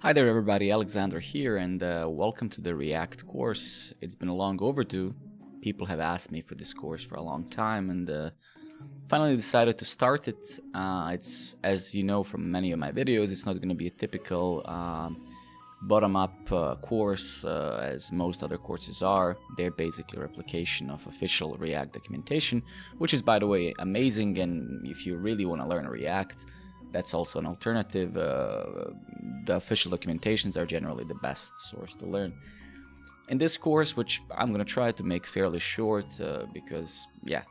Hi there everybody, Aleksandar here and uh, welcome to the React course. It's been a long overdue. People have asked me for this course for a long time and uh, finally decided to start it. Uh, it's, as you know from many of my videos, it's not going to be a typical um, bottom-up uh, course uh, as most other courses are. They're basically a replication of official React documentation, which is by the way amazing and if you really want to learn React, that's also an alternative. Uh, the official documentations are generally the best source to learn. In this course, which I'm going to try to make fairly short uh, because, yeah,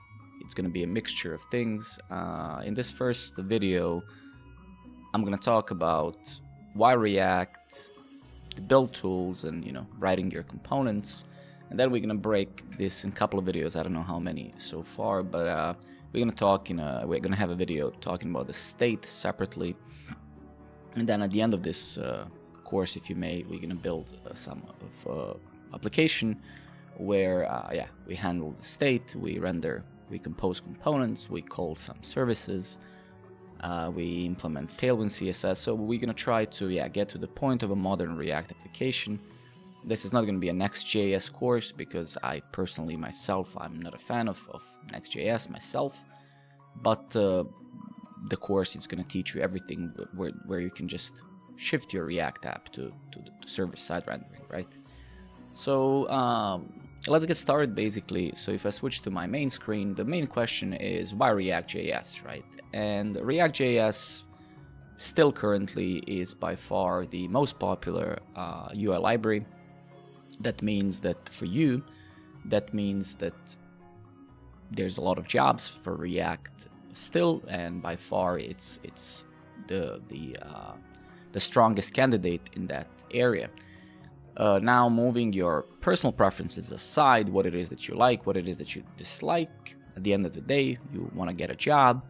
it's going to be a mixture of things. Uh, in this first video, I'm going to talk about why React, the build tools, and, you know, writing your components. And then we're to break this in a couple of videos. I don't know how many so far, but uh, we're to talk in a, we're to have a video talking about the state separately. And then at the end of this uh, course, if you may, we're to build uh, some of uh, application where, uh, yeah, we handle the state, we render, we compose components, we call some services, uh, we implement Tailwind CSS. So we're to try to, yeah, get to the point of a modern React application. This is not going to be a Next.js course because I personally myself, I'm not a fan of, of Next.js myself, but uh, the course is going to teach you everything where, where you can just shift your React app to, to, to server-side rendering, right? So um, let's get started basically. So if I switch to my main screen, the main question is why React.js, right? And React.js still currently is by far the most popular uh, UI library. That means that for you, that means that there's a lot of jobs for React still, and by far it's it's the the uh, the strongest candidate in that area. Uh, now, moving your personal preferences aside, what it is that you like, what it is that you dislike, at the end of the day, you want to get a job,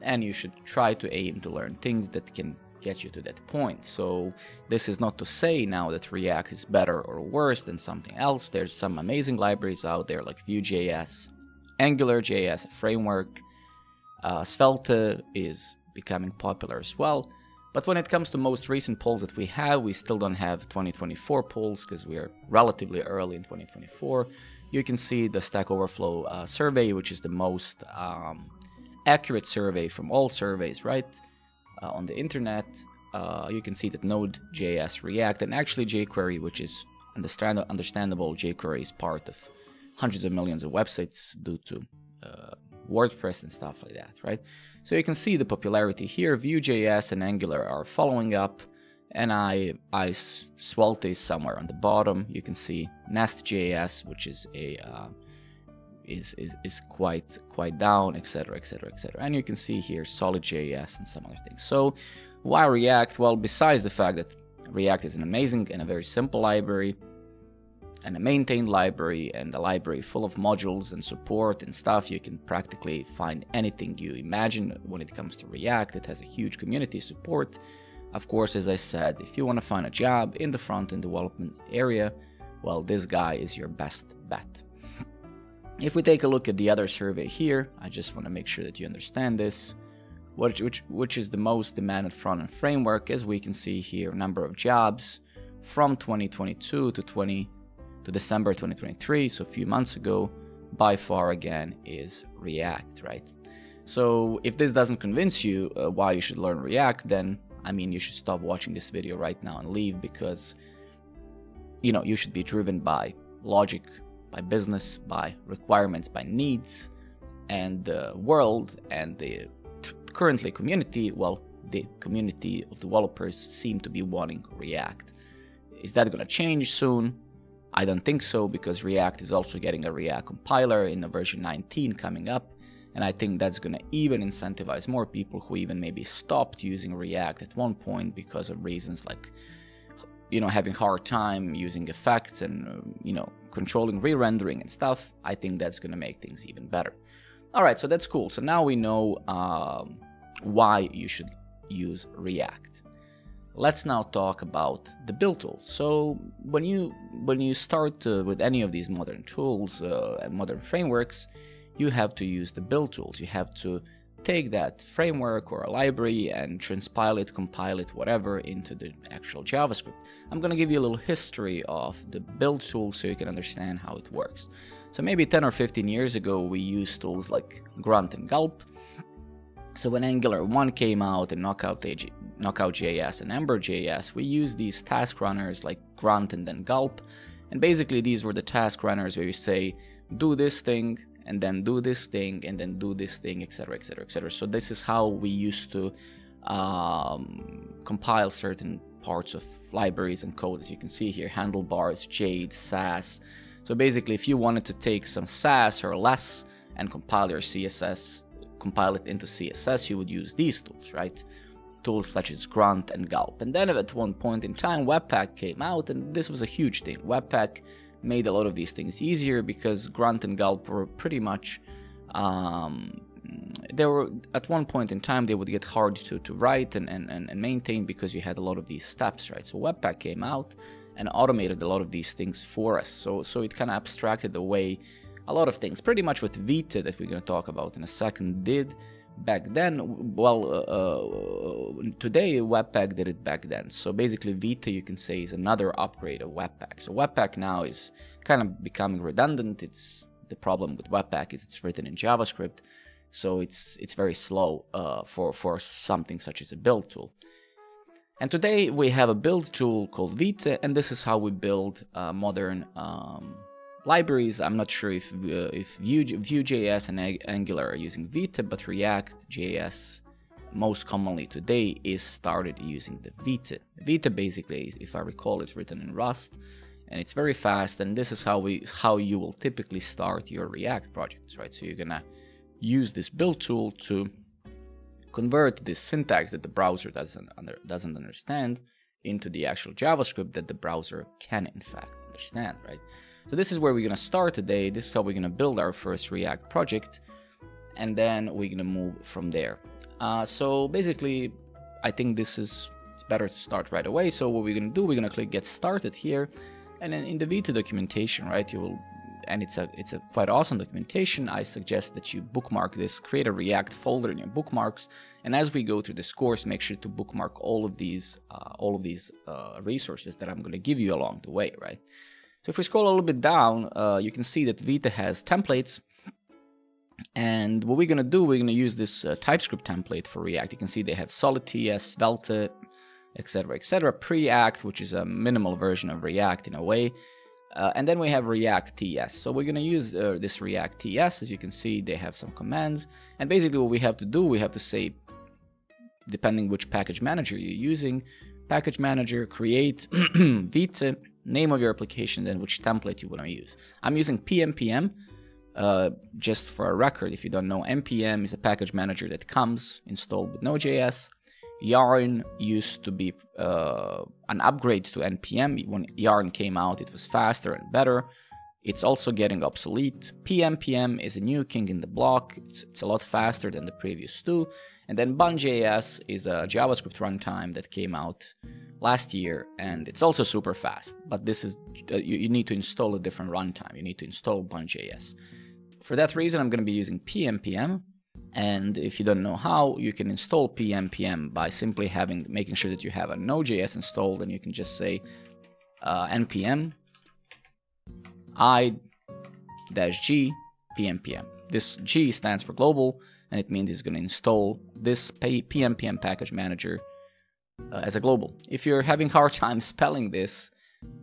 and you should try to aim to learn things that can get you to that point. So, this is not to say now that React is better or worse than something else. There's some amazing libraries out there like Vue.js, AngularJS, framework, uh, Svelte is becoming popular as well. But when it comes to most recent polls that we have, we still don't have 2024 polls because we are relatively early in 2024. You can see the Stack Overflow uh, survey, which is the most um, accurate survey from all surveys, right? Uh, on the internet, uh, you can see that Node.js, React, and actually jQuery, which is understand understandable, jQuery is part of hundreds of millions of websites due to uh, WordPress and stuff like that, right? So you can see the popularity here. Vue.js and Angular are following up, and I, I Svelte is somewhere on the bottom. You can see Nest.js, which is a uh, is, is is quite quite down, etc., etc., etc. And you can see here Solid.js and some other things. So why React? Well, besides the fact that React is an amazing and a very simple library, and a maintained library and a library full of modules and support and stuff. You can practically find anything you imagine when it comes to React. It has a huge community support. Of course, as I said, if you want to find a job in the front-end development area, well, this guy is your best bet. If we take a look at the other survey here, I just want to make sure that you understand this, which, which, which is the most demanded front-end framework, as we can see here, number of jobs from 2022 to 20 to December 2023, so a few months ago, by far again is React, right? So if this doesn't convince you uh, why you should learn React, then I mean you should stop watching this video right now and leave because you know you should be driven by logic, by business, by requirements, by needs, and the world and the currently community. Well, the community of developers seem to be wanting React. Is that going to change soon? I don't think so because React is also getting a React compiler in the version 19 coming up. And I think that's going to even incentivize more people who even maybe stopped using React at one point because of reasons like, you know, having hard time using effects and, you know, controlling re-rendering and stuff. I think that's going to make things even better. All right, so that's cool. So now we know um, why you should use React let's now talk about the build tools. So when you when you start uh, with any of these modern tools uh, and modern frameworks, you have to use the build tools. You have to take that framework or a library and transpile it, compile it, whatever, into the actual JavaScript. I'm going to give you a little history of the build tool so you can understand how it works. So maybe 10 or 15 years ago, we used tools like Grunt and Gulp. So when Angular 1 came out and Knockout, AG, Knockout JS and Ember JS, we used these task runners like Grunt and then Gulp. And basically these were the task runners where you say, do this thing, and then do this thing, and then do this thing, etc., etc., etc. So this is how we used to um, compile certain parts of libraries and code, as you can see here, handlebars, Jade, Sass. So basically, if you wanted to take some Sass or less and compile your CSS, compile it into CSS, you would use these tools, right? Tools such as Grunt and Gulp. And then at one point in time, Webpack came out, and this was a huge thing. Webpack made a lot of these things easier because Grunt and Gulp were pretty much um, they were at one point in time they would get hard to, to write and, and, and maintain because you had a lot of these steps right? So webpack came out and automated a lot of these things for us. So so it kind of abstracted away a lot of things pretty much what vita that we're going to talk about in a second did back then well uh, uh, today webpack did it back then. So basically vita you can say is another upgrade of webpack. So webpack now is kind of becoming redundant. It's the problem with webpack is it's written in javascript. So it's it's very slow uh, for for something such as a build tool. And today we have a build tool called vita and this is how we build uh, modern um, libraries. I'm not sure if uh, if Vue, Vue.js and Angular are using Vita, but React.js most commonly today is started using the Vita. Vita basically, if I recall, is written in Rust and it's very fast and this is how we how you will typically start your React projects, right? So you're gonna use this build tool to convert this syntax that the browser doesn't under, doesn't understand into the actual JavaScript that the browser can in fact understand, right? So this is where we're gonna start today. This is how we're gonna build our first React project. And then we're gonna move from there. Uh, so basically, I think this is it's better to start right away. So what we're gonna do, we're gonna click get started here. And then in the Vita documentation, right, you will and it's a it's a quite awesome documentation. I suggest that you bookmark this, create a React folder in your bookmarks, and as we go through this course, make sure to bookmark all of these uh, all of these uh, resources that I'm going to give you along the way, right? So if we scroll a little bit down, uh, you can see that Vita has templates. And what we're going to do, we're going to use this uh, TypeScript template for React. You can see they have SolidTS, Svelte, etc., etc. Preact, which is a minimal version of React in a way. Uh, and then we have React TS. So we're going to use uh, this React TS. As you can see, they have some commands. And basically what we have to do, we have to say, depending which package manager you're using, package manager, create Vita, name of your application, and which template you want to use. I'm using pnpm. Uh, just for a record, if you don't know, NPM is a package manager that comes installed with Node.js. Yarn used to be uh, an upgrade to NPM. When Yarn came out, it was faster and better. It's also getting obsolete. pnpm is a new king in the block. It's, it's a lot faster than the previous two. And then Bun.js is a JavaScript runtime that came out last year and it's also super fast but this is uh, you, you, need to install a different runtime. You need to install bun.js for that reason i'm going to be using pnpm and if you don't know how you can install pnpm by simply having making sure that you have a node.js installed and you can just say uh, npm i dash g pnpm this g stands for global and it means it's going to install this pnpm package manager uh, as a global. If you're having hard time spelling this,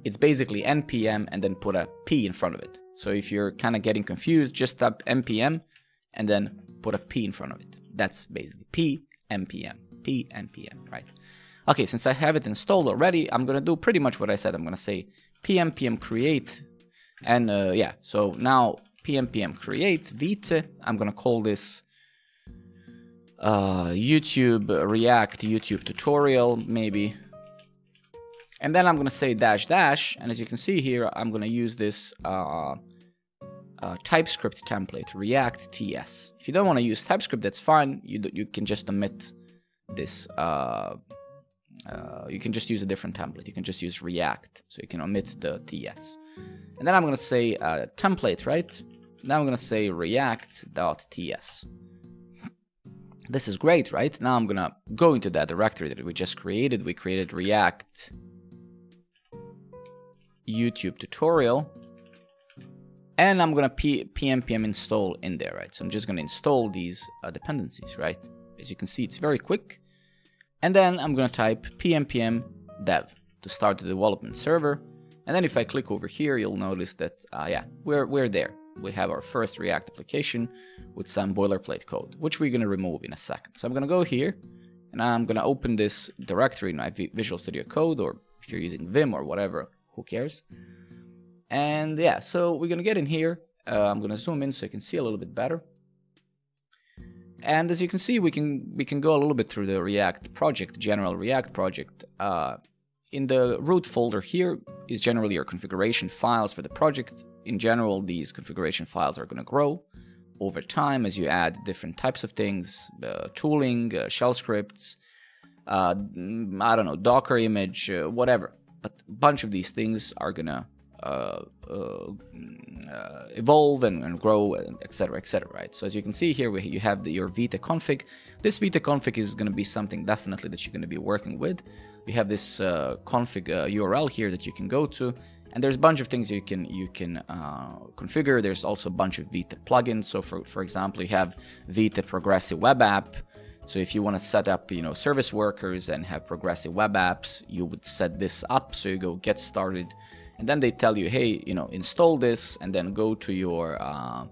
it's basically npm and then put a p in front of it. So if you're kind of getting confused, just type npm and then put a p in front of it. That's basically p npm, p npm, right? Okay, since I have it installed already, I'm gonna do pretty much what I said. I'm gonna say pnpm create, and uh, yeah, so now pnpm create vita. I'm gonna call this uh, YouTube React YouTube tutorial maybe. And then I'm gonna say dash dash, and as you can see here, I'm gonna use this uh, uh, TypeScript template, React TS. If you don't want to use TypeScript, that's fine. You you can just omit this. Uh, uh, you can just use a different template. You can just use React, so you can omit the TS. And then I'm gonna say uh, template, right? Now I'm gonna say React.ts. This is great, right? Now I'm gonna go into that directory that we just created. We created React YouTube tutorial. And I'm gonna p pnpm install in there, right? So I'm just gonna install these uh, dependencies, right? As you can see, it's very quick. And then I'm gonna type pnpm dev to start the development server. And then if I click over here, you'll notice that, uh, yeah, we're, we're there. We have our first React application with some boilerplate code, which we're gonna remove in a second. So I'm gonna go here and I'm gonna open this directory in my Visual Studio Code, or if you're using Vim or whatever, who cares? And yeah, so we're gonna get in here. Uh, I'm gonna zoom in so you can see a little bit better. And as you can see, we can we can go a little bit through the React project, general React project. Uh, in the root folder here is generally your configuration files for the project. In general, these configuration files are going to grow over time as you add different types of things, uh, tooling, uh, shell scripts, uh, I don't know, Docker image, uh, whatever. But a bunch of these things are going to uh, uh, evolve and, and grow, etc., etc. Right. So as you can see here, we, you have the, your Vita config. This Vita config is going to be something definitely that you're going to be working with. We have this config URL here that you can go to, and there's a bunch of things you can you can uh, configure. There's also a bunch of Vite plugins. So for for example, you have Vite Progressive Web App. So if you want to set up, you know, service workers and have progressive web apps, you would set this up. So you go get started and then they tell you, hey, you know, install this, and then go to your, uh,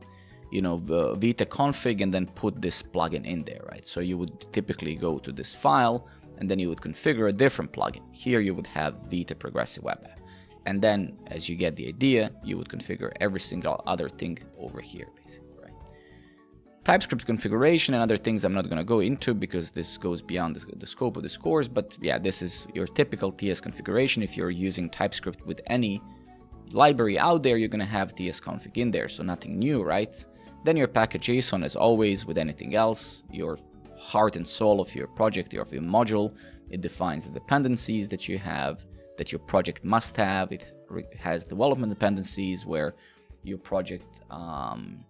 you know, Vite config, and then put this plugin in there, right? So you would typically go to this file, and then you would configure a different plugin. Here you would have Vite Progressive Web App. And then, as you get the idea, you would configure every single other thing over here, basically. right? TypeScript configuration and other things I'm not going to go into because this goes beyond the, scope of this course. But yeah, this is your typical TS configuration. If you're using TypeScript with any library out there, you're going to have tsconfig in there. So nothing new, right? Then your package JSON, as always, with anything else, your heart and soul of your project, or of your module. It defines the dependencies that you have, that your project must have. It has development dependencies where your project um,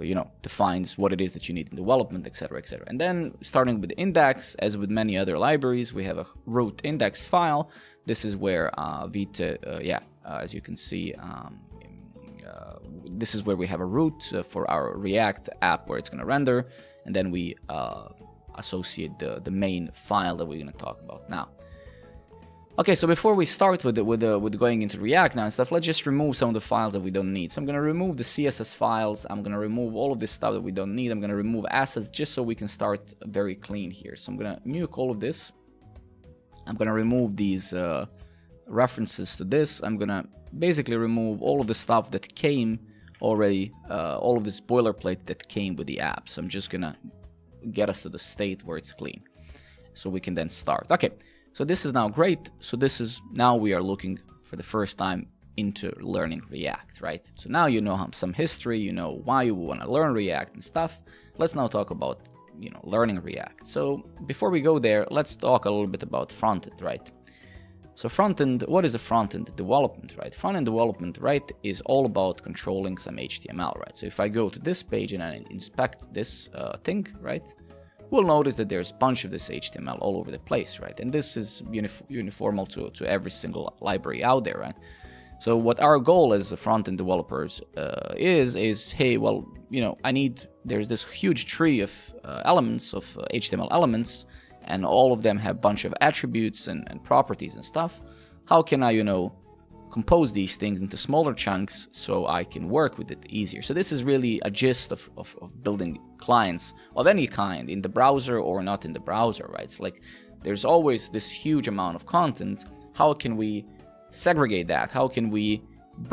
you know defines what it is that you need in development etc etc and then starting with index as with many other libraries we have a root index file. This is where uh, Vite uh, yeah uh, as you can see um, uh, this is where we have a root uh, for our React app where it's going to render. And then we uh, associate the, the main file that we're going to talk about now Okay, so before we start with the, with the, with going into React now and stuff, let's just remove some of the files that we don't need. So I'm gonna remove the CSS files. I'm gonna remove all of this stuff that we don't need. I'm gonna remove assets just so we can start very clean here. So I'm gonna nuke all of this. I'm gonna remove these uh, references to this. I'm gonna basically remove all of the stuff that came already, uh, all of this boilerplate that came with the app. So I'm just gonna get us to the state where it's clean. So we can then start. Okay. So this is now great. So this is now we are looking for the first time into learning React, right? So now you know some history, you know why you want to learn React and stuff. Let's now talk about, you know, learning React. So before we go there, let's talk a little bit about frontend, right? So frontend, what is a frontend development, right? Frontend development, right, is all about controlling some HTML, right? So if I go to this page and I inspect this uh, thing, right? We'll notice that there's a bunch of this HTML all over the place, right? And this is unif uniformal to, to every single library out there, right? So what our goal as front-end developers uh, is, is, hey, well, you know, I need, there's this huge tree of uh, elements, of uh, HTML elements, and all of them have a bunch of attributes and, and properties and stuff. How can I, you know, compose these things into smaller chunks so I can work with it easier. So this is really a gist of, of, of, building clients of any kind in the browser or not in the browser, right? It's like there's always this huge amount of content. How can we segregate that? How can we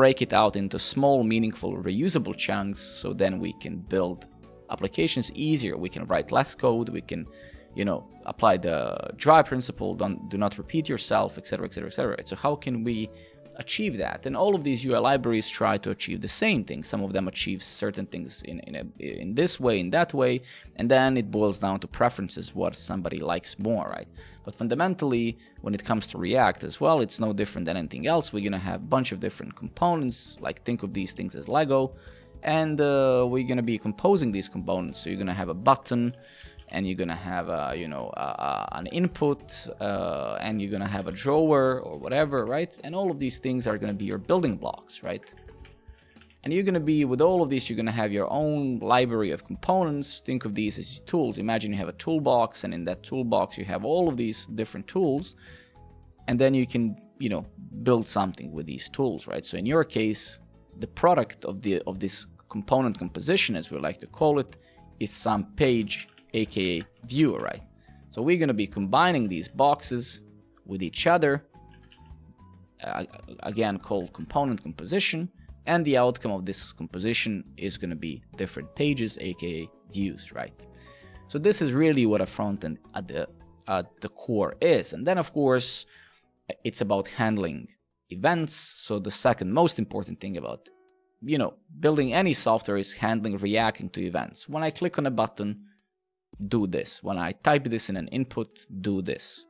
break it out into small, meaningful, reusable chunks so then we can build applications easier. We can write less code. We can, you know, apply the dry principle. Don't do not repeat yourself, etc., etc., etc. So how can we achieve that. And all of these UI libraries try to achieve the same thing. Some of them achieve certain things in, in, a, in this way, in that way, and then it boils down to preferences, what somebody likes more, right? But fundamentally, when it comes to React as well, it's no different than anything else. We're gonna have a bunch of different components, like think of these things as Lego, and uh, we're gonna be composing these components. So you're gonna have a button, and you're gonna have a you know a, a, an input, uh, and you're gonna have a drawer or whatever, right? And all of these things are gonna be your building blocks, right? And you're gonna be with all of these, you're gonna have your own library of components. Think of these as tools. Imagine you have a toolbox, and in that toolbox you have all of these different tools, and then you can you know build something with these tools, right? So in your case, the product of the of this component composition, as we like to call it, is some page, aka viewer, right? So we're gonna be combining these boxes with each other, uh, again called component composition, and the outcome of this composition is gonna be different pages, aka views, right? So this is really what a front end at the at the core is, and then of course it's about handling events. So the second most important thing about you know building any software is handling reacting to events. When I click on a button, do this. When I type this in an input, do this.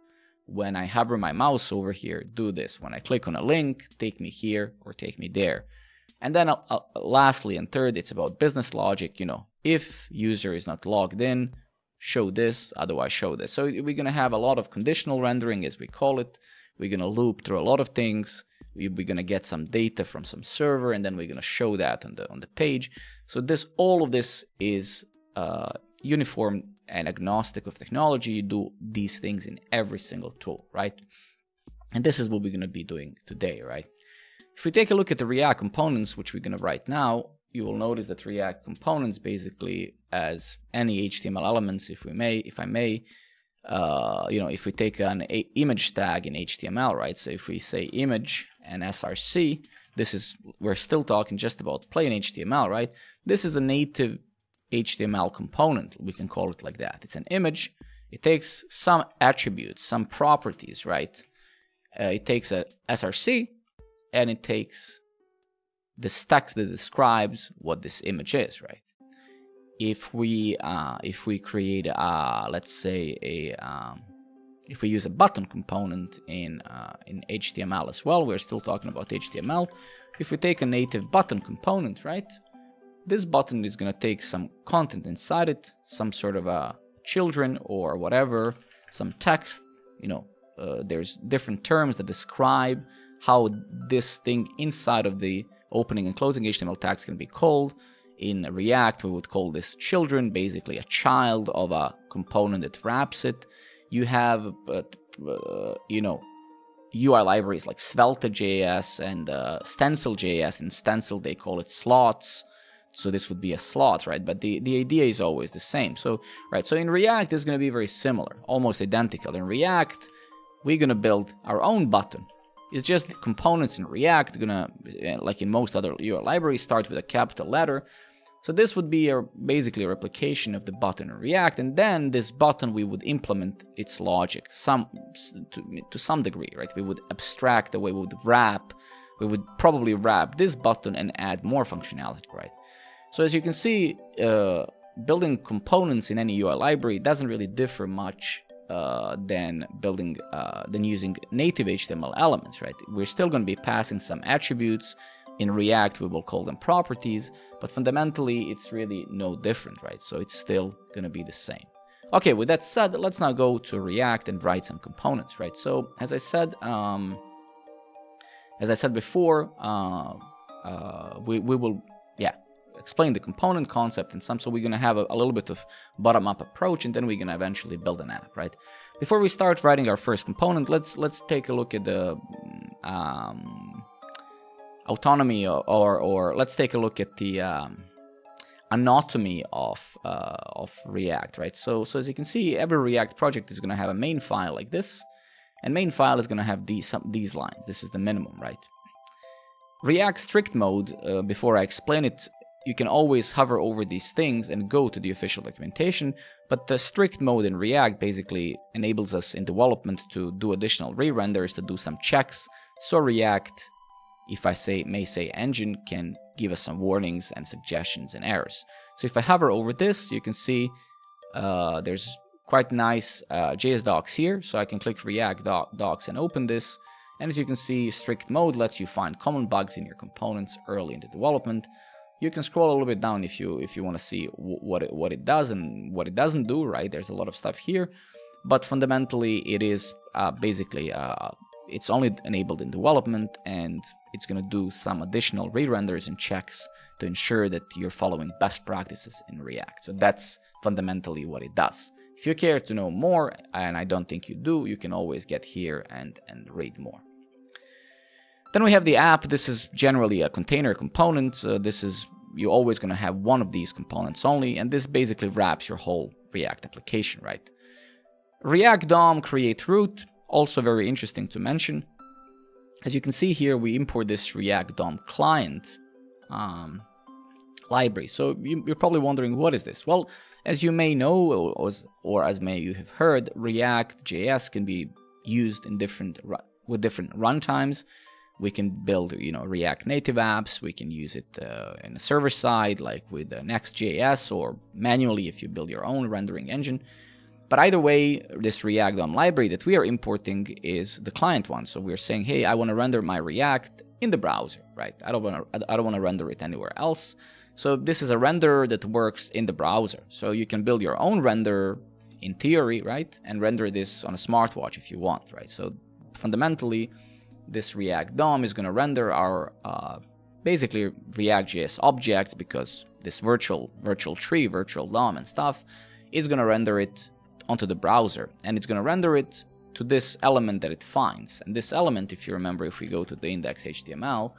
When I hover my mouse over here, do this. When I click on a link, take me here or take me there. And then uh, uh, lastly and third, it's about business logic. You know, if user is not logged in, show this, otherwise show this. So we're going to have a lot of conditional rendering as we call it. We're going to loop through a lot of things. We're going to get some data from some server, and then we're going to show that on the on the page. So this all of this is uh, uniform and agnostic of technology. You do these things in every single tool, right? And this is what we're going to be doing today, right? If we take a look at the React components, which we're going to write now, you will notice that React components basically as any HTML elements, if we may, if I may, uh, you know, if we take an image tag in HTML, right? So if we say image and src, this is, we're still talking just about plain HTML, right? This is a native HTML component. We can call it like that. It's an image. It takes some attributes, some properties, right? Uh, it takes a src and it takes the text that describes what this image is, right? if we uh, if we create a, let's say a um, if we use a button component in uh, in HTML as well, we're still talking about HTML. If we take a native button component, right, this button is gonna take some content inside it, some sort of a children or whatever, some text. You know, uh, there's different terms that describe how this thing inside of the opening and closing HTML tags can be called in React, we would call this children, basically a child of a component that wraps it. You have, uh, uh, you know, UI libraries like Svelte.js and uh, Stencil.js. In Stencil, they call it slots. So this would be a slot, right? But the, the idea is always the same. So, right, so in React, it's going to be very similar, almost identical. In React, we're going to build our own button. It's just the components in React, gonna, eh, like in most other UI libraries, start with a capital letter. So this would be a, basically a replication of the button in React, and then this button we would implement its logic some to, to some degree, right? We would abstract the way we would wrap, we would probably wrap this button and add more functionality, right? So as you can see, uh, building components in any UI library doesn't really differ much uh, than building uh, than using native HTML elements, right? We're still going to be passing some attributes in React, we will call them properties, but fundamentally, it's really no different, right? So it's still going to be the same. Okay, with that said, let's now go to React and write some components, right? So as I said, um, as I said before, uh, uh, we, we will, yeah, explain the component concept and some. So we're going to have a, a, little bit of bottom-up approach, and then we're going to eventually build an app, right? Before we start writing our first component, let's let's take a look at the um, autonomy or, or, or let's take a look at the um, anatomy of uh, of React, right? So so as you can see, every React project is going to have a main file like this, and main file is going to have these some, these lines. This is the minimum, right? React strict mode. Uh, before I explain it, you can always hover over these things and go to the official documentation. But the strict mode in React basically enables us in development to do additional re-renders, to do some checks. So React if I say may say engine can give us some warnings and suggestions and errors. So if I hover over this, you can see uh, there's quite nice uh, JS docs here. So I can click React doc docs and open this. And as you can see, strict mode lets you find common bugs in your components early in the development. You can scroll a little bit down if you if you want to see what it, what it does and what it doesn't do. Right, there's a lot of stuff here, but fundamentally it is uh, basically uh, it's only enabled in development and it's going to do some additional re-renders and checks to ensure that you're following best practices in React. So that's fundamentally what it does. If you care to know more, and I don't think you do, you can always get here and, and read more. Then we have the app. This is generally a container component. Uh, this is, you're always going to have one of these components only, and this basically wraps your whole React application, right? React DOM create root, also very interesting to mention. As you can see here, we import this React DOM client um, library. So you, are probably wondering, what is this? Well, as you may know, or, or as may you have heard, React JS can be used in different with different runtimes. We can build, you know, React Native apps. We can use it uh, in the server side, like with uh, Next.js, or manually if you build your own rendering engine. But either way, this React DOM library that we are importing is the client one. So we're saying, hey, I want to render my React in the browser, right? I don't want to, I don't want to render it anywhere else. So this is a render that works in the browser. So you can build your own render in theory, right? And render this on a smartwatch if you want, right? So fundamentally, this React DOM is going to render our uh, basically React.js objects because this virtual virtual tree, virtual DOM and stuff is going to render it onto the browser and it's going to render it to this element that it finds. And this element, if you remember, if we go to the index HTML,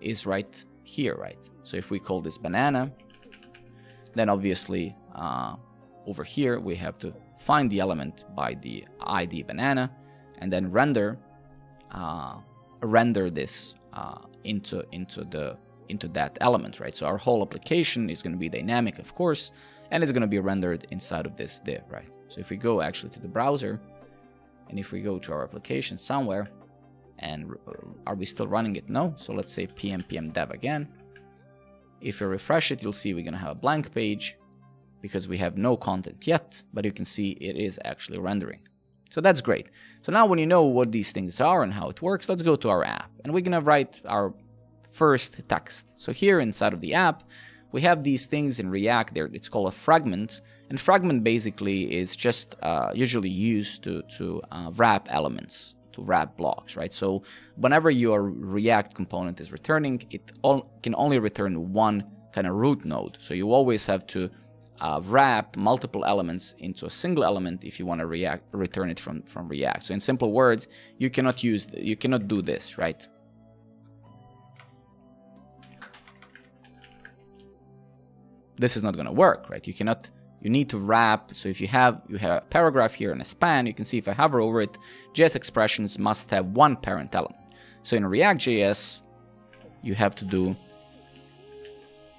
is right here, right? So if we call this banana, then obviously uh, over here we have to find the element by the ID banana and then render uh, render this uh, into into the into that element, right? So our whole application is going to be dynamic, of course, and it's going to be rendered inside of this div, right? So if we go actually to the browser, and if we go to our application somewhere, and are we still running it? No. So let's say pm dev again. If you refresh it, you'll see we're going to have a blank page because we have no content yet, but you can see it is actually rendering. So that's great. So now when you know what these things are and how it works, let's go to our app and we're to write our first text. So here inside of the app, we have these things in React there. It's called a fragment. And fragment basically is just uh, usually used to, to uh, wrap elements, wrap blocks, right? So whenever your React component is returning, it can only return one kind of root node. So you always have to uh, wrap multiple elements into a single element if you want to react return it from from React. So in simple words, you cannot use you cannot do this, right? This is not going to work, right? You cannot you need to wrap. So if you have you have a paragraph here and a span, you can see if I hover over it, JSX expressions must have one parent element. So in React.js, you have to do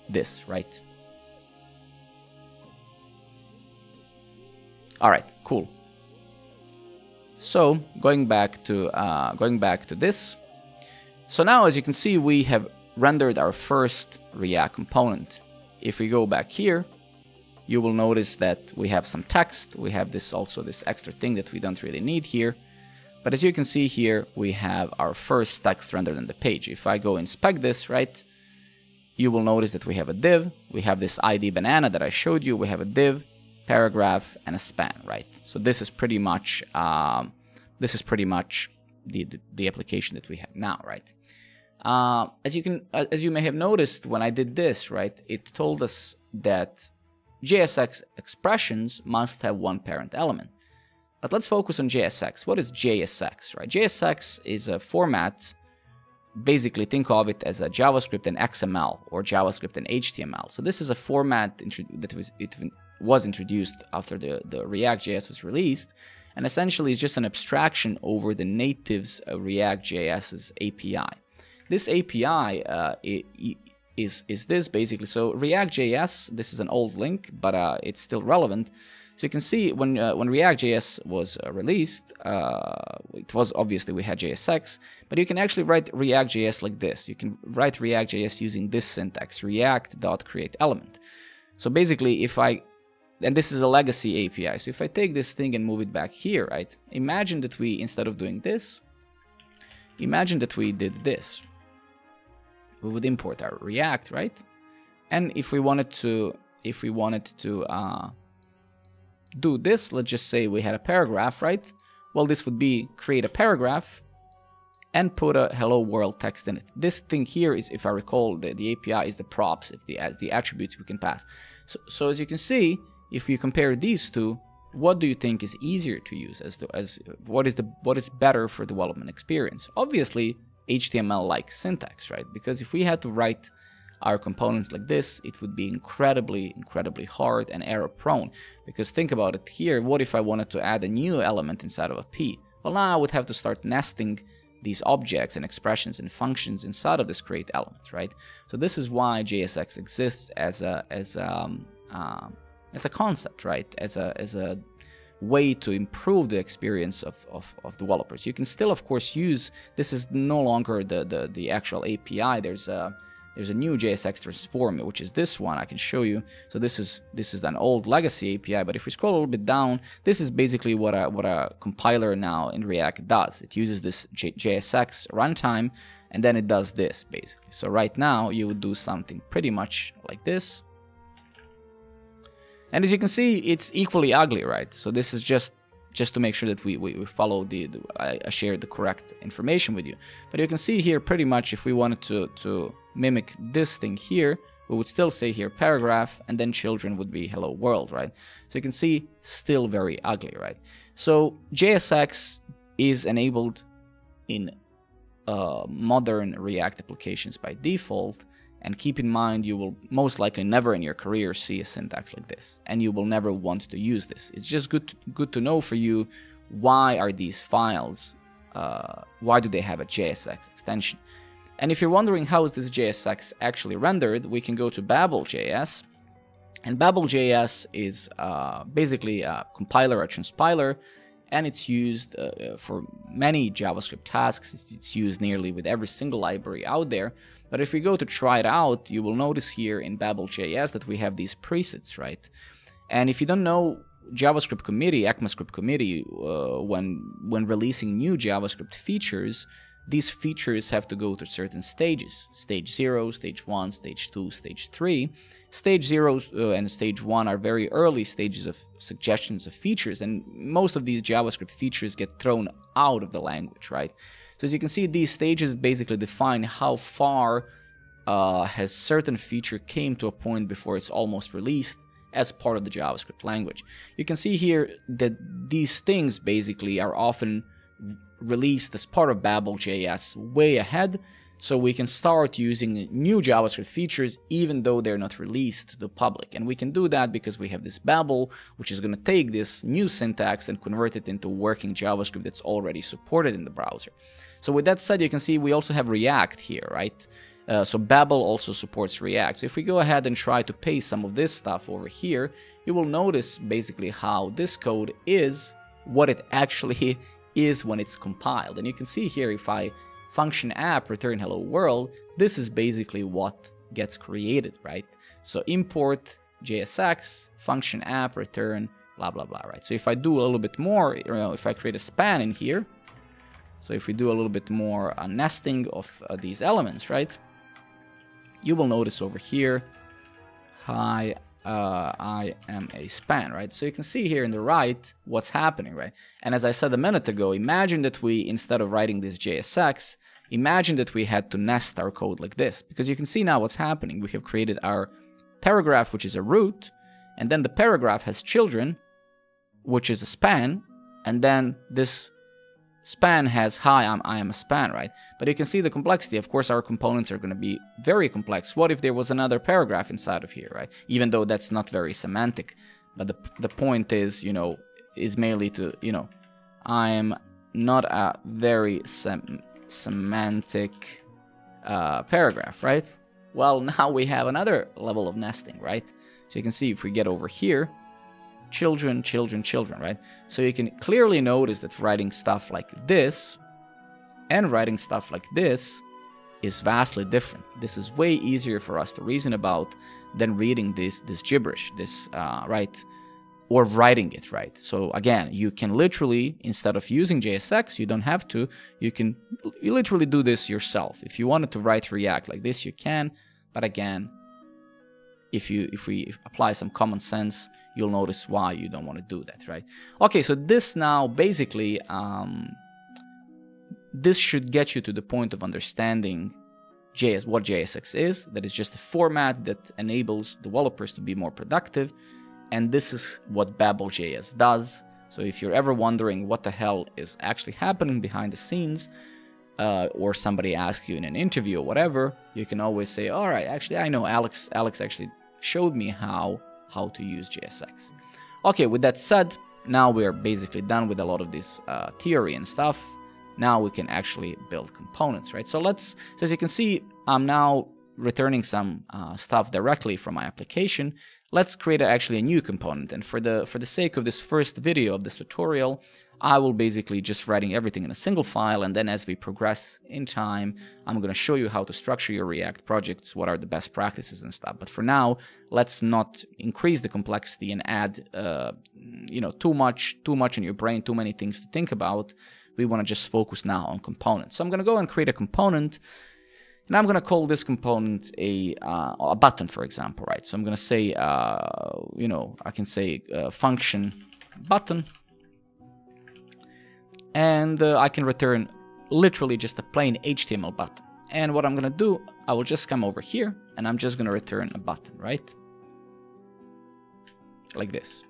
this, right? All right, cool. So going back to uh, going back to this. So now, as you can see, we have rendered our first React component. If we go back here, you will notice that we have some text. We have this also this extra thing that we don't really need here. But as you can see here, we have our first text rendered on the page. If I go inspect this, right, you will notice that we have a div. We have this ID banana that I showed you. We have a div paragraph, and a span, right? So this is pretty much um, this is pretty much the, the, the application that we have now, right? Uh, as you can uh, as you may have noticed when I did this, right? It told us that JSX expressions must have one parent element. But let's focus on JSX. What is JSX, right? JSX is a format basically think of it as a JavaScript and XML or JavaScript and HTML. So this is a format that was, it was introduced after the, the React.js was released, and essentially is just an abstraction over the natives React.js's API. This API uh, is, is this basically, so React.js, this is an old link, but uh, it's still relevant. So you can see when uh, when React.js was uh, released, uh, it was obviously we had JSX, but you can actually write React.js like this. You can write React.js using this syntax, react.createElement. So basically, if I and this is a legacy API. So if I take this thing and move it back here, right? Imagine that we, instead of doing this, imagine that we did this. We would import our React, right? And if we wanted to, if we wanted to uh, do this, let's just say we had a paragraph, right? Well, this would be create a paragraph and put a hello world text in it. This thing here is, if I recall, the, the API is the props, if the as the attributes we can pass. So, so as you can see, if you compare these two, what do you think is easier to use as the, as what is the what is better for development experience? Obviously, HTML-like syntax, right? Because if we had to write our components like this, it would be incredibly, incredibly hard and error prone. Because think about it here, what if I wanted to add a new element inside of a P? Well, now I would have to start nesting these objects and expressions and functions inside of this create element, right? So this is why JSX exists as a as a, um, uh, as a concept, right? As a as a way to improve the experience of, of, of, developers. You can still, of course, use this is no longer the the, the actual API. There's a there's a new JSX transform, which is this one I can show you. So this is this is an old legacy API, but if we scroll a little bit down, this is basically what a what a compiler now in React does. It uses this J JSX runtime, and then it does this basically. So right now you would do something pretty much like this. And as you can see, it's equally ugly, right? So this is just just to make sure that we, we, we follow the, the I, I shared the correct information with you. But you can see here pretty much if we wanted to, to mimic this thing here, we would still say here paragraph and then children would be hello world, right? So you can see still very ugly, right? So JSX is enabled in uh, modern React applications by default. And keep in mind, you will most likely never in your career see a syntax like this, and you will never want to use this. It's just good to, good to know for you why are these files, uh, why do they have a JSX extension? And if you're wondering how is this JSX actually rendered, we can go to Babel.js. And Babel.js is uh, basically a compiler, a transpiler, and it's used uh, uh for many JavaScript tasks. It's, used nearly with every single library out there. But if we go to try it out, you will notice here in Babel.js that we have these presets, right? And if you don't know JavaScript committee, ECMAScript committee, uh, when when releasing new JavaScript features, these features have to go through certain stages. Stage 0, Stage 1, Stage 2, Stage 3. Stage 0 uh, and Stage 1 are very early stages of suggestions of features, and most of these JavaScript features get thrown out of the language, right? So as you can see, these stages basically define how far uh, has certain feature came to a point before it's almost released as part of the JavaScript language. You can see here that these things basically are often released as part of Babel.js way ahead, so we can start using new JavaScript features even though they're not released to the public. And we can do that because we have this Babel, which is going to take this new syntax and convert it into working JavaScript that's already supported in the browser. So with that said, you can see we also have React here, right? Uh, so Babel also supports React. So if we go ahead and try to paste some of this stuff over here, you will notice basically how this code is what it actually is when it's compiled. And you can see here if I function app return hello world, this is basically what gets created, right? So import JSX, function app, return, blah, blah, blah, right? So if I do a little bit more, you know, if I create a span in here, so if we do a little bit more uh, nesting of uh, these elements, right? You will notice over here, hi, uh, I am a span, right? So you can see here in the right what's happening, right? And as I said a minute ago, imagine that we, instead of writing this JSX, imagine that we had to nest our code like this, because you can see now what's happening. We have created our paragraph, which is a root, and then the paragraph has children, which is a span, and then this span has hi, I'm, I am a span, right? But you can see the complexity. Of course, our components are going to be very complex. What if there was another paragraph inside of here, right? Even though that's not very semantic. But the, the point is, you know, is mainly to, you know, I'm not a very sem semantic uh, paragraph, right? Well, now we have another level of nesting, right? So you can see if we get over here, children, children, children, right? So you can clearly notice that writing stuff like this and writing stuff like this is vastly different. This is way easier for us to reason about than reading this this gibberish, this uh, right, or writing it right. So again, you can literally instead of using JSX, you don't have to. You can you literally do this yourself. If you wanted to write React like this, you can. But again, if you if we apply some common sense, you'll notice why you don't want to do that, right? Okay, so this now basically um, this should get you to the point of understanding JS what JSX is. That is just a format that enables developers to be more productive, and this is what Babel.js does. So if you're ever wondering what the hell is actually happening behind the scenes, uh, or somebody asks you in an interview or whatever, you can always say, "All right, actually, I know Alex. Alex actually showed me how how to use JSX." Okay, with that said, now we're basically done with a lot of this uh, theory and stuff. Now we can actually build components, right? So let's. So as you can see, I'm now returning some uh, stuff directly from my application. Let's create a, actually a new component. And for the for the sake of this first video of this tutorial, I will basically just writing everything in a single file and then as we progress in time, I'm going to show you how to structure your React projects, what are the best practices and stuff. But for now, let's not increase the complexity and add, uh, you know, too much, too much in your brain, too many things to think about. We want to just focus now on components. So I'm going to go and create a component and I'm going to call this component a, uh, a button, for example, right? So I'm going to say, uh, you know, I can say uh, function button and uh, I can return literally just a plain HTML button. And what I'm gonna do, I will just come over here and I'm just gonna return a button, right? Like this.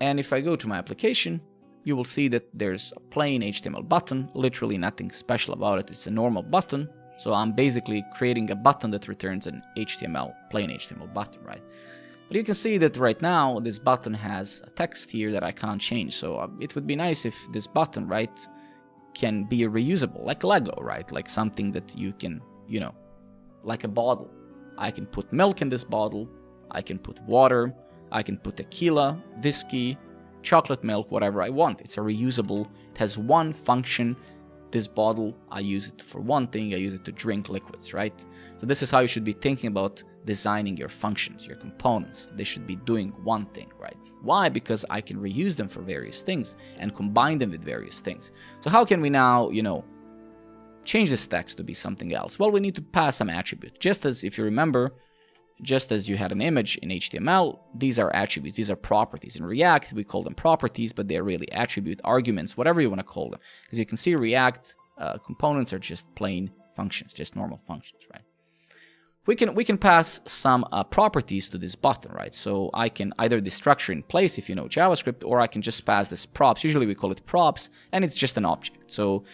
And if I go to my application, you will see that there's a plain HTML button, literally nothing special about it, it's a normal button. So I'm basically creating a button that returns an HTML, plain HTML button, right? But you can see that right now this button has a text here that I can't change. So uh, it would be nice if this button, right, can be reusable, like Lego, right? Like something that you can, you know, like a bottle. I can put milk in this bottle, I can put water, I can put tequila, whiskey, chocolate milk, whatever I want. It's a reusable, it has one function. This bottle, I use it for one thing, I use it to drink liquids, right? So this is how you should be thinking about designing your functions, your components. They should be doing one thing, right? Why? Because I can reuse them for various things and combine them with various things. So how can we now, you know, change this text to be something else? Well, we need to pass some attribute. Just as if you remember, just as you had an image in HTML, these are attributes, these are properties. In React, we call them properties, but they're really attribute, arguments, whatever you want to call them. As you can see, React uh, components are just plain functions, just normal functions, right? We can we can pass some uh, properties to this button, right? So I can either destructure in place if you know JavaScript, or I can just pass this props. Usually we call it props, and it's just an object. So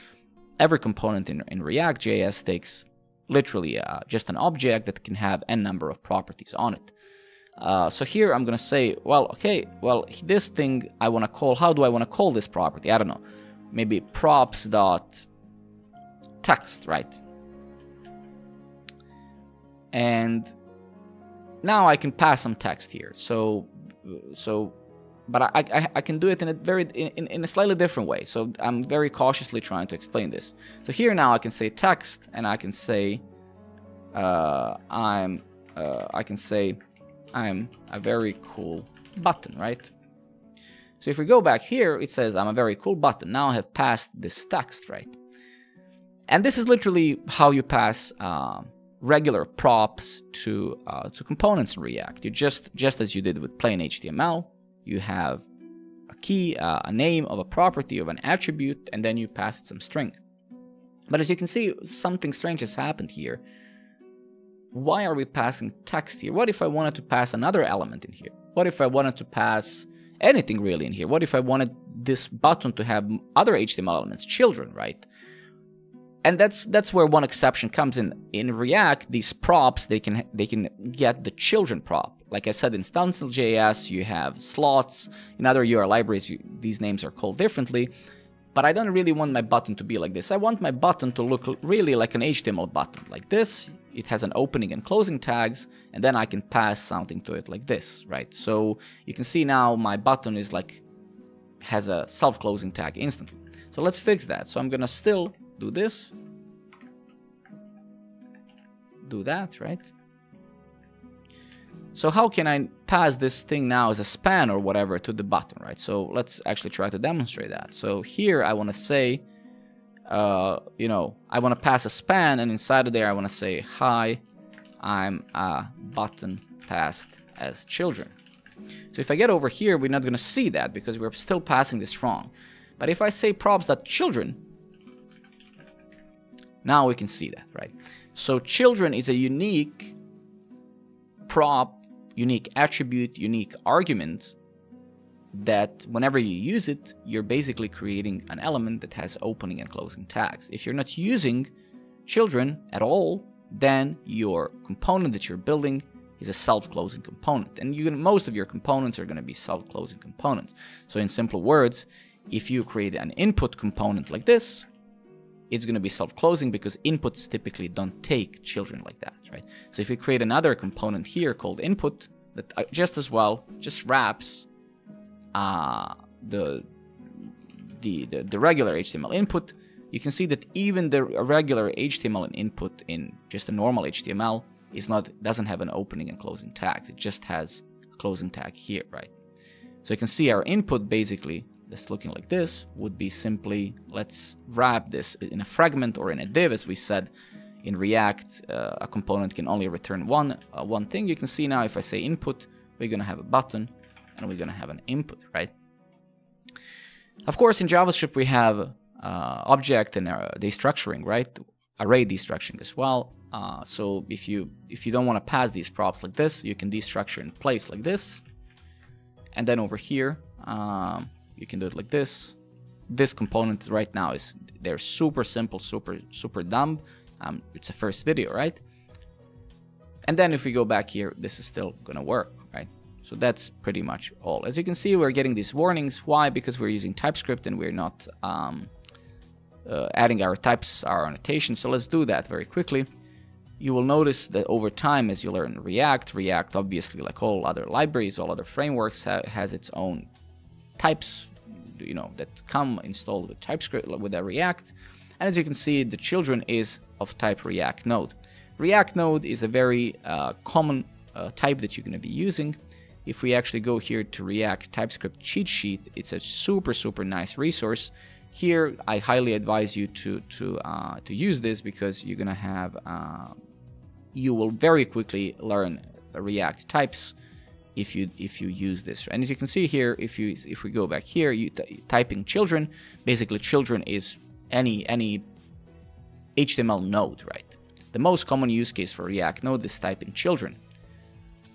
every component in, in React.js takes literally uh, just an object that can have n number of properties on it. Uh, so here I'm gonna say, well, okay, well this thing I want to call. How do I want to call this property? I don't know. Maybe props dot text, right? And now I can pass some text here. So, so, but I, I, I can do it in a very in, in a slightly different way. So I'm very cautiously trying to explain this. So here now I can say text, and I can say uh, I'm uh, I can say I'm a very cool button, right? So if we go back here, it says I'm a very cool button. Now I have passed this text, right? And this is literally how you pass. Um, regular props to uh, to components in React. You just just as you did with plain HTML, you have a key, uh, a name of a property of an attribute, and then you pass it some string. But as you can see, something strange has happened here. Why are we passing text here? What if I wanted to pass another element in here? What if I wanted to pass anything really in here? What if I wanted this button to have other HTML elements, children, right? And that's that's where one exception comes in. In React, these props they can they can get the children prop. Like I said, in Stencil.js, you have slots. In other URL libraries, you, these names are called differently. But I don't really want my button to be like this. I want my button to look really like an HTML button, like this. It has an opening and closing tags, and then I can pass something to it like this, right? So you can see now my button is like has a self-closing tag instantly. So let's fix that. So I'm gonna still do this, do that, right? So how can I pass this thing now as a span or whatever to the button, right? So let's actually try to demonstrate that. So here I want to say, uh, you know, I want to pass a span and inside of there I want to say, hi, I'm a button passed as children. So if I get over here, we're not going to see that because we're still passing this wrong. But if I say props.children, now we can see that, right? So children is a unique prop, unique attribute, unique argument that whenever you use it, you're basically creating an element that has opening and closing tags. If you're not using children at all, then your component that you're building is a self-closing component. And you most of your components are going to be self-closing components. So in simple words, if you create an input component like this, it's going to be self-closing because inputs typically don't take children like that, right? So if you create another component here called input that uh, just as well just wraps uh, the, the, the the regular HTML input, you can see that even the regular HTML input in just a normal HTML is not doesn't have an opening and closing tags. It just has a closing tag here, right? So you can see our input basically that's looking like this would be simply let's wrap this in a fragment or in a div as we said. In React uh, a component can only return one uh, one thing. You can see now if I say input we're gonna have a button and we're gonna have an input right? Of course in JavaScript we have uh, object and uh, destructuring right? Array destructuring as well. Uh, so if you if you don't want to pass these props like this you can destructure in place like this. And then over here um, you can do it like this. This component right now is they're super simple, super super dumb. Um, it's a first video, right? And then if we go back here, this is still gonna work, right? So that's pretty much all. As you can see, we're getting these warnings. Why? Because we're using TypeScript and we're not um, uh, adding our types, our annotations. So let's do that very quickly. You will notice that over time, as you learn React, React obviously, like all other libraries, all other frameworks, ha has its own types, you know, that come installed with TypeScript with a React. And as you can see, the children is of type React Node. React Node is a very uh, common uh, type that you're going to be using. If we actually go here to React TypeScript cheat sheet, it's a super super nice resource. Here, I highly advise you to to uh, to use this because you're gonna have uh, you will very quickly learn React types if you if you use this. And as you can see here, if you if we go back here, you typing children, basically children is any any HTML node, right? The most common use case for React Node is typing children.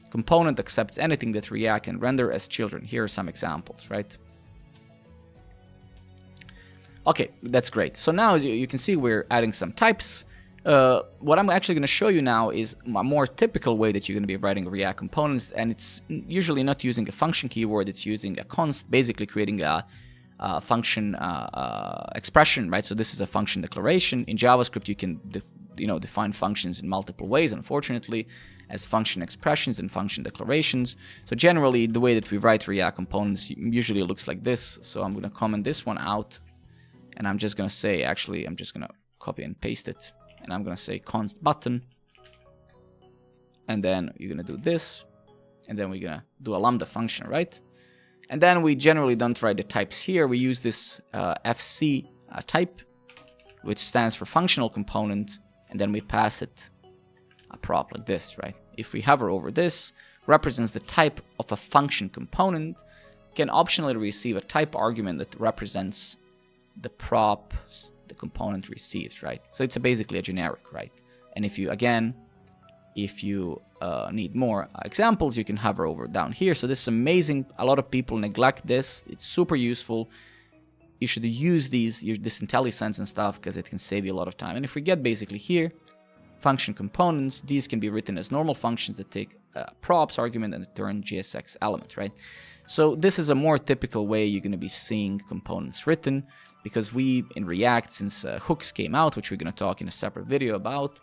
Component accepts anything that React can render as children. Here are some examples, right? Okay, that's great. So now you can see we're adding some types. Uh, what I'm actually going to show you now is a more typical way that you're going to be writing React components, and it's usually not using a function keyword, it's using a const, basically creating a, a function uh, uh, expression, right? So this is a function declaration. In JavaScript, you can you know define functions in multiple ways, unfortunately, as function expressions and function declarations. So generally, the way that we write React components usually looks like this. So I'm going to comment this one out, and I'm just going to say, actually, I'm just going to copy and paste it and I'm gonna say const button. And then you're gonna do this. And then we're gonna do a lambda function right? And then we generally don't write the types here. We use this uh, fc uh, type which stands for functional component. And then we pass it a prop like this right? If we hover over this represents the type of a function component. Can optionally receive a type argument that represents the props the component receives, right? So it's a basically a generic, right? And if you, again, if you uh, need more examples, you can hover over down here. So this is amazing. A lot of people neglect this. It's super useful. You should use these, this IntelliSense and stuff because it can save you a lot of time. And if we get basically here, function components, these can be written as normal functions that take a props argument and return JSX element, right? So this is a more typical way you're going to be seeing components written because we in React, since uh, hooks came out, which we're going to talk in a separate video about,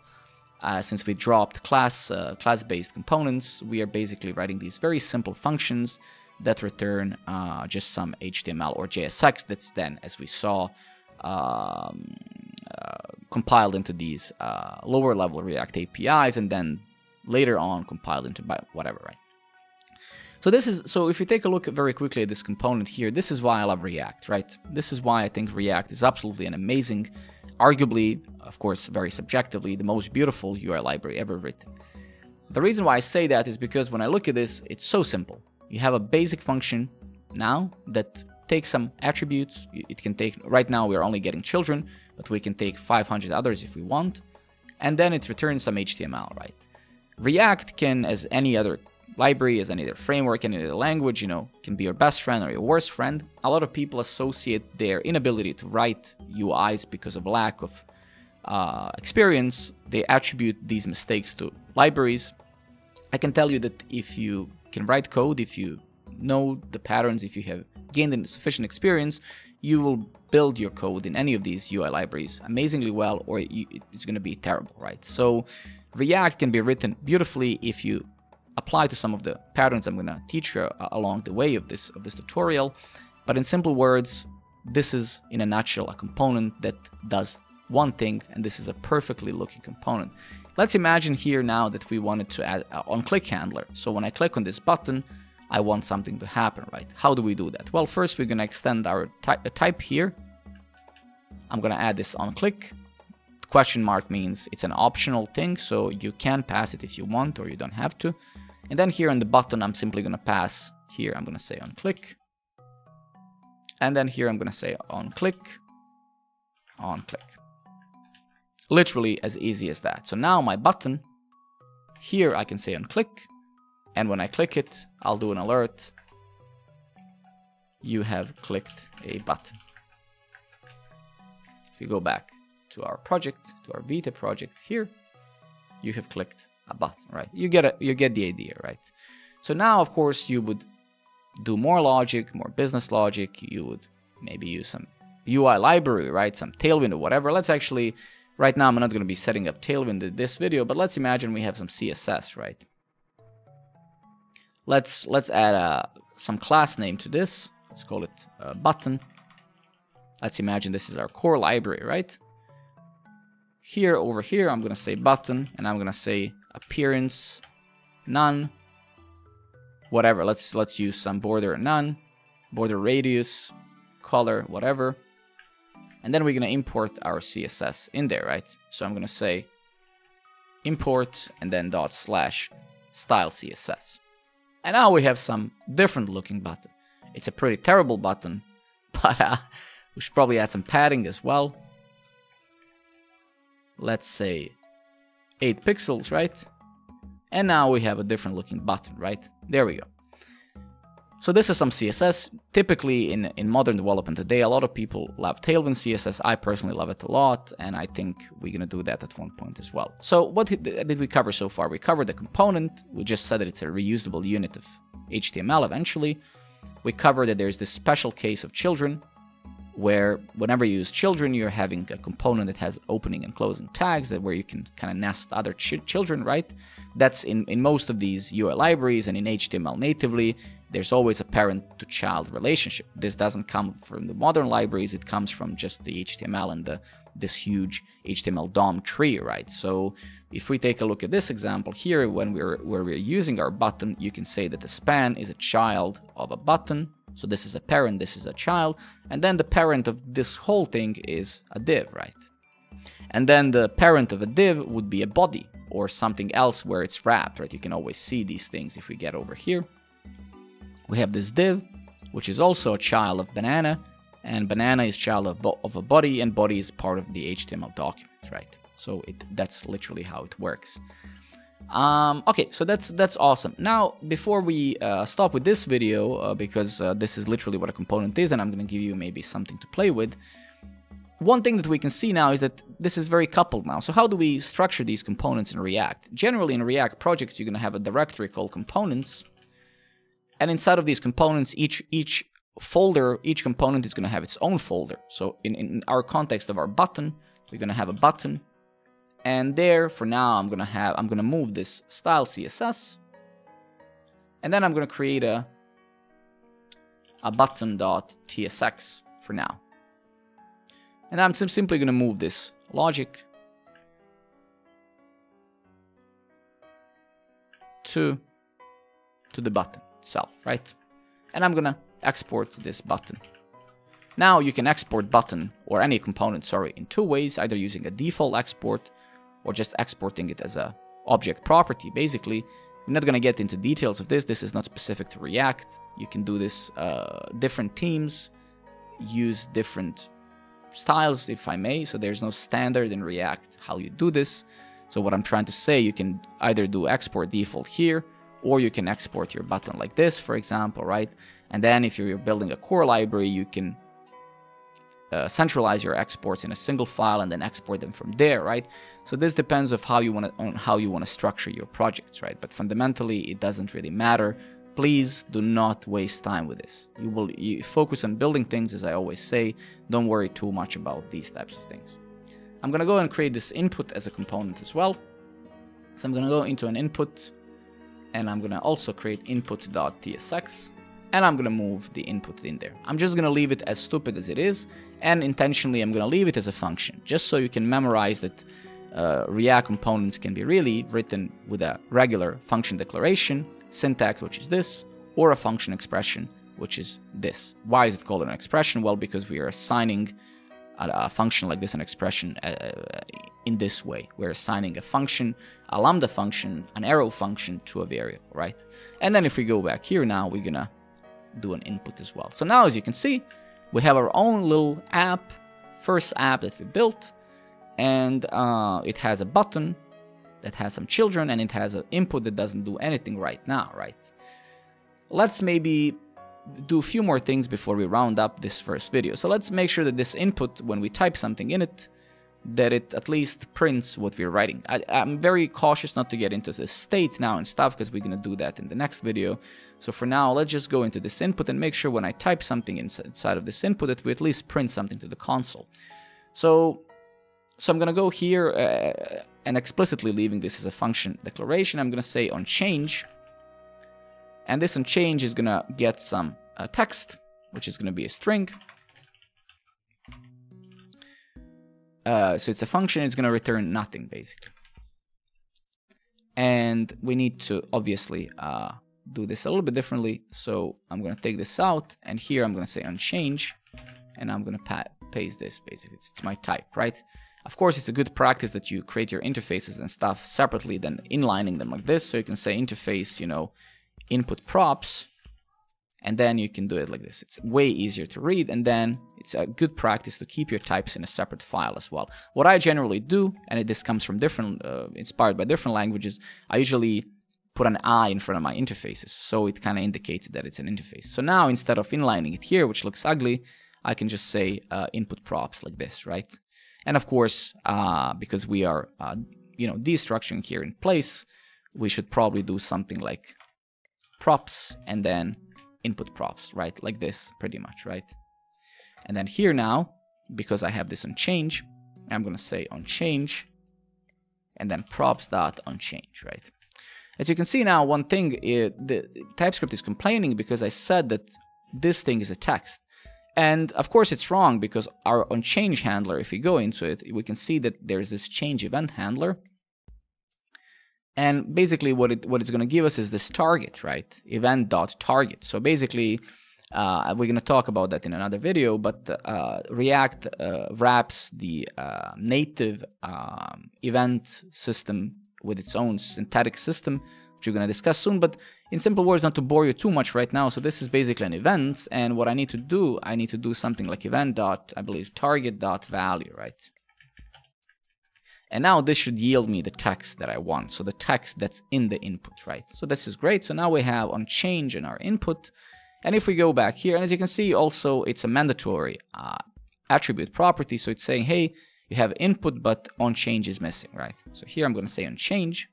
uh, since we dropped class uh, class-based components, we are basically writing these very simple functions that return uh, just some HTML or JSX that's then, as we saw, um, uh, compiled into these uh, lower-level React APIs and then later on compiled into whatever, right? So this is so if you take a look very quickly at this component here, this is why I love React, right? This is why I think React is absolutely an amazing, arguably, of course, very subjectively, the most beautiful UI library ever written. The reason why I say that is because when I look at this, it's so simple. You have a basic function now that takes some attributes. It can take, right now we're only getting children, but we can take 500 others if we want. And then it returns some HTML, right? React can, as any other library, as any other framework, any other language, you know, can be your best friend or your worst friend. A lot of people associate their inability to write UIs because of lack of uh, experience. They attribute these mistakes to libraries. I can tell you that if you can write code, if you know the patterns, if you have gained sufficient experience, you will build your code in any of these UI libraries amazingly well, or it's going to be terrible, right? So React can be written beautifully if you apply to some of the patterns I'm going to teach you uh, along the way of this of this tutorial. But in simple words, this is in a nutshell a component that does one thing, and this is a perfectly looking component. Let's imagine here now that we wanted to add an on-click handler. So when I click on this button, I want something to happen, right? How do we do that? Well, first we're going to extend our type, type here. I'm going to add this on click. Question mark means it's an optional thing, so you can pass it if you want or you don't have to. And then here on the button, I'm simply going to pass here. I'm going to say on click. And then here I'm going to say on click, on click. Literally as easy as that. So now my button, here I can say on click, and when I click it, I'll do an alert. You have clicked a button. If you go back to our project, to our Vite project here, you have clicked a button, right? You get a, you get the idea, right? So now, of course, you would do more logic, more business logic. You would maybe use some UI library, right? Some Tailwind or whatever. Let's actually, right now, I'm not going to be setting up Tailwind in this video, but let's imagine we have some CSS, right? Let's let's add uh, some class name to this. Let's call it uh, button. Let's imagine this is our core library, right? Here, over here, I'm gonna say button, and I'm gonna say appearance, none, whatever. Let's let's use some border none, border radius, color, whatever. And then we're gonna import our CSS in there, right? So I'm gonna say import and then dot slash style CSS. And now we have some different looking button. It's a pretty terrible button, but uh, we should probably add some padding as well. Let's say 8 pixels, right? And now we have a different looking button, right? There we go. So this is some CSS. Typically in, in modern development today, a lot of people love Tailwind CSS. I personally love it a lot, and I think we're gonna do that at one point as well. So what did we cover so far? We covered the component. We just said that it's a reusable unit of HTML eventually. We covered that there's this special case of children where whenever you use children, you're having a component that has opening and closing tags that where you can kind of nest other ch children, right? That's in, in most of these UI libraries and in HTML natively, there's always a parent to child relationship. This doesn't come from the modern libraries, it comes from just the HTML and the this huge HTML DOM tree, right? So if we take a look at this example here, when we're where we're using our button, you can say that the span is a child of a button. So this is a parent, this is a child, and then the parent of this whole thing is a div, right? And then the parent of a div would be a body or something else where it's wrapped, right? You can always see these things if we get over here. We have this div, which is also a child of banana, and banana is child of, of a body, and body is part of the HTML document, right? So it, that's literally how it works. Um, okay, so that's that's awesome. Now, before we uh, stop with this video, uh, because uh, this is literally what a component is, and I'm going to give you maybe something to play with, one thing that we can see now is that this is very coupled now. So how do we structure these components in React? Generally, in React projects, you're going to have a directory called components, and inside of these components, each each folder, each component is going to have its own folder. So in, in our context of our button, we're going to have a button. And there, for now, I'm to have, I'm to move this style CSS. And then I'm to create a, a button.tsx for now. And I'm sim simply to move this logic to, to the button itself, right? And I'm gonna export this button. Now you can export button or any component, sorry, in two ways, either using a default export or just exporting it as a object property. Basically, I'm not going to get into details of this. This is not specific to React. You can do this uh, different teams use different styles, if I may. So there's no standard in React how you do this. So what I'm trying to say, you can either do export default here, or you can export your button like this, for example, right? And then if you're building a core library, you can uh, centralize your exports in a single file and then export them from there, right? So this depends of how you want to on how you want to structure your projects, right? But fundamentally, it doesn't really matter. Please do not waste time with this. You will you focus on building things, as I always say. Don't worry too much about these types of things. I'm gonna go and create this input as a component as well. So I'm gonna go into an input, and I'm gonna also create input.tsx and I'm gonna move the input in there. I'm just gonna leave it as stupid as it is, and intentionally I'm gonna leave it as a function, just so you can memorize that uh, React components can be really written with a regular function declaration, syntax, which is this, or a function expression, which is this. Why is it called an expression? Well, because we are assigning a, a function like this, an expression, uh, uh in this way. We're assigning a function, a lambda function, an arrow function to a variable, right? And then if we go back here now, we're gonna do an input as well. So now, as you can see, we have our own little app, first app that we built, and uh, it has a button that has some children, and it has an input that doesn't do anything right now, right? Let's maybe do a few more things before we round up this first video. So let's make sure that this input, when we type something in it, that it at least prints what we're writing. I, am very cautious not to get into the state now and stuff because we're going to do that in the next video. So for now, let's just go into this input and make sure when I type something inside of this input that we at least print something to the console. So, so I'm going to go here uh, and explicitly leaving this as a function declaration. I'm going to say on change. And this on change is going to get some uh, text, which is going to be a string. Uh, so it's a function, it's going to return nothing basically. And we need to obviously uh, do this a little bit differently. So I'm going to take this out and here I'm going to say on change and I'm going to paste this basically. It's, it's my type, right? Of course, it's a good practice that you create your interfaces and stuff separately than inlining them like this. So you can say interface, you know, input props and then you can do it like this. It's way easier to read, and then it's a good practice to keep your types in a separate file as well. What I generally do, and it this comes from different, uh, inspired by different languages, I usually put an I in front of my interfaces, so it kind of indicates that it's an interface. So now instead of inlining it here, which looks ugly, I can just say uh, input props like this, right? And of course, uh, because we are, uh, you know, destructuring here in place, we should probably do something like props and then input props, right? Like this, pretty much, right? And then here now, because I have this on change, I'm going to say on change and then props dot on change, right? As you can see now, one thing, it, the TypeScript is complaining because I said that this thing is a text. And of course it's wrong because our on change handler, if we go into it, we can see that there's this change event handler and basically what it what it's going to give us is this target, right? Event.target. So basically, uh, we're going to talk about that in another video, but uh, React uh, wraps the uh, native um, event system with its own synthetic system, which we're going to discuss soon. But in simple words, not to bore you too much right now, so this is basically an event, and what I need to do, I need to do something like event dot, I believe, target dot value, right? And now this should yield me the text that I want. So the text that's in the input, right? So this is great. So now we have on change in our input. And if we go back here, and as you can see, also it's a mandatory uh, attribute property. So it's saying, hey, you have input, but on change is missing, right? So here I'm going to say on change.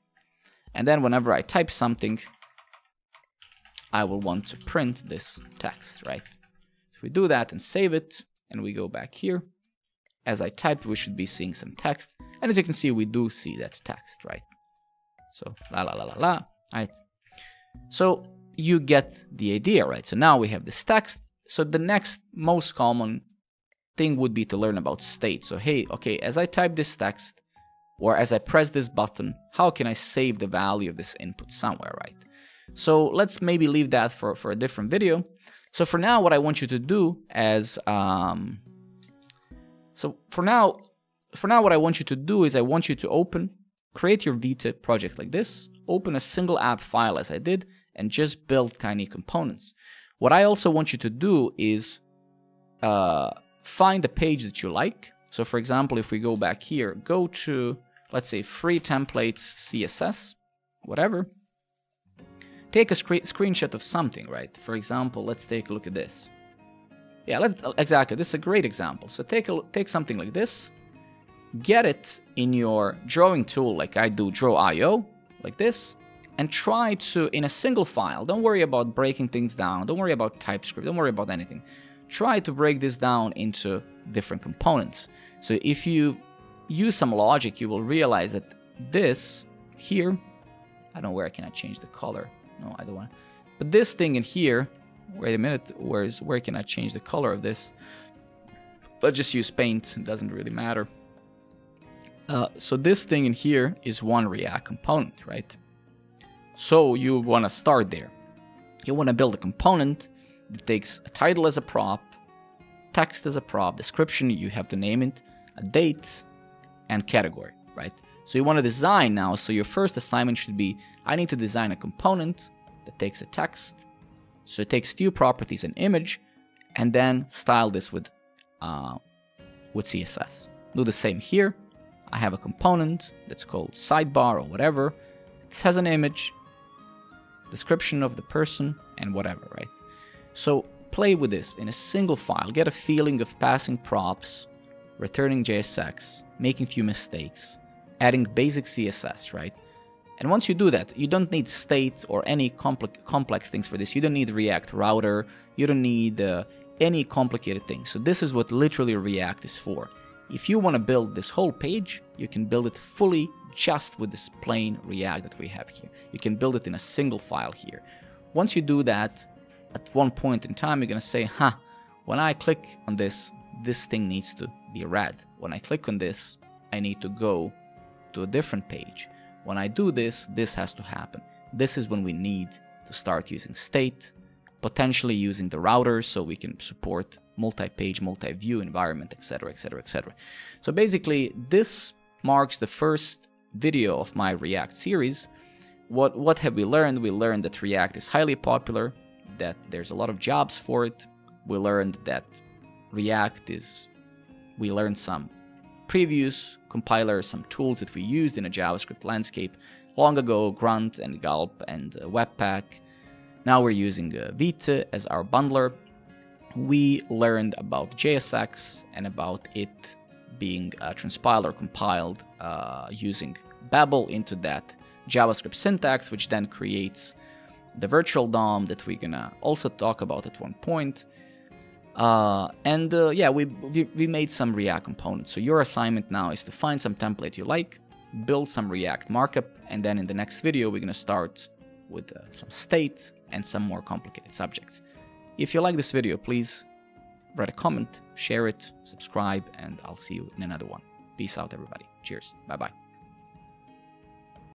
And then whenever I type something, I will want to print this text, right? If we do that and save it, and we go back here, as I type, we should be seeing some text. And as you can see, we do see that text, right? So, la la la la la, right? So you get the idea, right? So now we have this text. So the next most common thing would be to learn about state. So, hey, okay, as I type this text, or as I press this button, how can I save the value of this input somewhere, right? So let's maybe leave that for, for a different video. So for now, what I want you to do as um, so for now, for now, what I want you to do is I want you to open create your Vite project like this, open a single app file as I did, and just build tiny components. What I also want you to do is uh, find a page that you like. So for example, if we go back here, go to, let's say, free templates CSS, whatever. Take a screenshot of something, right? For example, let's take a look at this. Yeah, let's, exactly, this is a great example. So take, a, take something like this, get it in your drawing tool like I do Draw.io, like this, and try to, in a single file, don't worry about breaking things down, don't worry about TypeScript, don't worry about anything. Try to break this down into different components. So if you use some logic, you will realize that this here, I don't know where I cannot change the color. No, I don't want to. But this thing in here, wait a minute, where is where can I change the color of this? Let's just use paint, it doesn't really matter. Uh, so this thing in here is one React component, right? So you want to start there. You want to build a component that takes a title as a prop, text as a prop, description, you have to name it, a date, and category, right? So you want to design now, so your first assignment should be, I need to design a component that takes a text, so it takes few properties and image, and then style this with, uh, with CSS. Do the same here. I have a component that's called sidebar or whatever. It has an image, description of the person, and whatever, right? So play with this in a single file, get a feeling of passing props, returning JSX, making few mistakes, adding basic CSS, right? And once you do that, you don't need state or any compl complex things for this. You don't need React router. You don't need uh, any complicated things. So this is what literally React is for. If you want to build this whole page, you can build it fully just with this plain React that we have here. You can build it in a single file here. Once you do that, at one point in time, you're going to say, huh, when I click on this, this thing needs to be red. When I click on this, I need to go to a different page. When I do this, this has to happen. This is when we need to start using state, potentially using the router so we can support multi-page, multi-view environment, etc., etc., etc. So basically, this marks the first video of my React series. What, what have we learned? We learned that React is highly popular, that there's a lot of jobs for it. We learned that React is, we learned some previous compilers, some tools that we used in a JavaScript landscape long ago, Grunt and Gulp and uh, Webpack. Now we're using uh, Vite as our bundler we learned about JSX and about it being uh, transpiled or compiled uh, using Babel into that JavaScript syntax, which then creates the virtual DOM that we're gonna also talk about at one point. Uh, and uh, yeah, we, we, we made some React components. So your assignment now is to find some template you like, build some React markup, and then in the next video we're gonna start with uh, some state and some more complicated subjects. If you like this video, please write a comment, share it, subscribe, and I'll see you in another one. Peace out, everybody. Cheers. Bye bye.